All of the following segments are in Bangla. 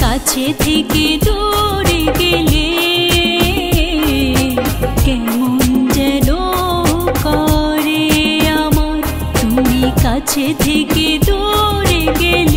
কাছে থেকে দৌড়ে গেলে কেমন যেন করে আমার? তুমি কাছে থেকে দৌড়ে গেলে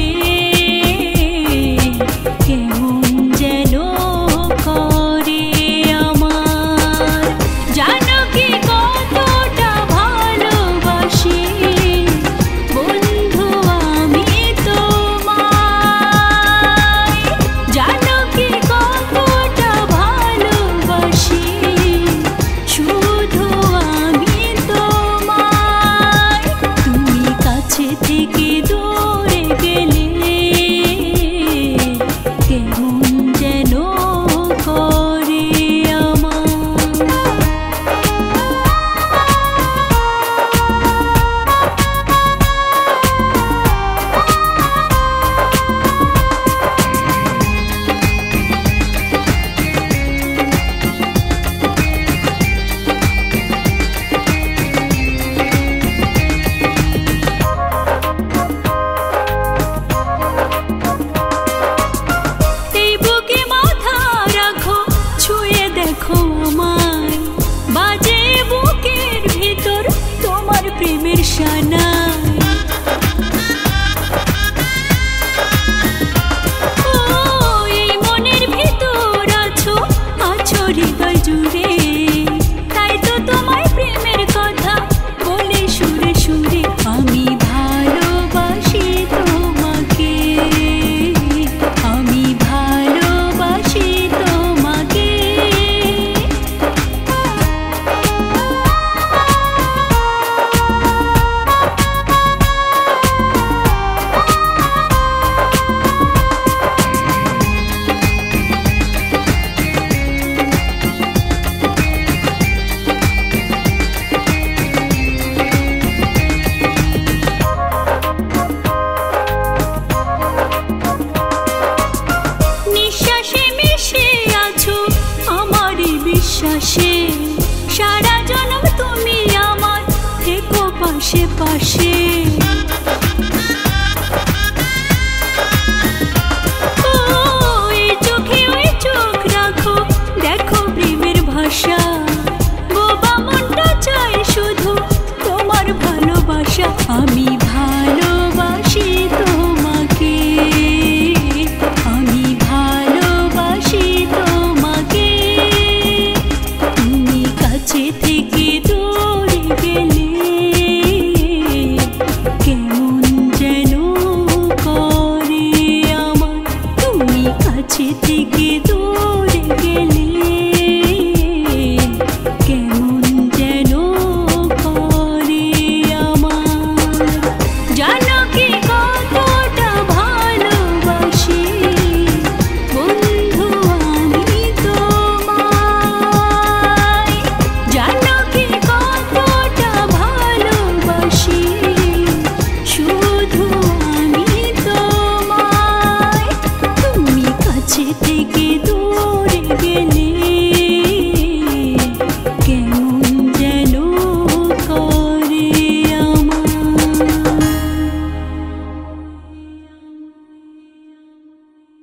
shine আশেপাশে अच्छी थी कि